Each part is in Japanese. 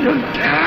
Yeah.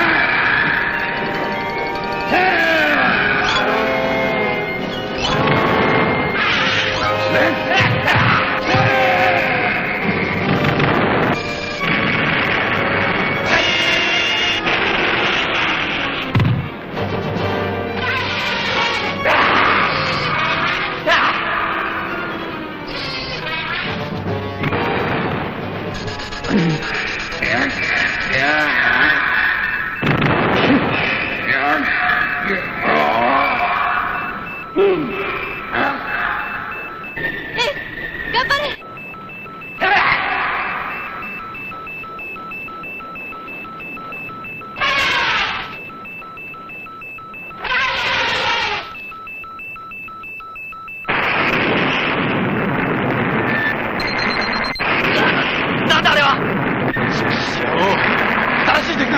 新しい敵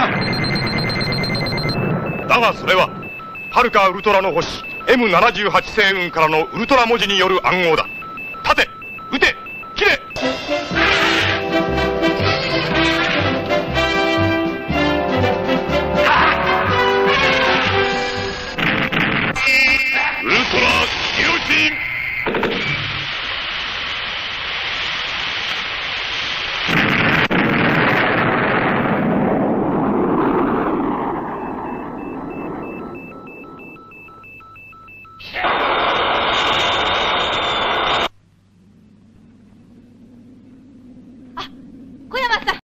だがそれははるかウルトラの星 M78 星雲からのウルトラ文字による暗号だ。立て撃て切れ。ウルトラギロチン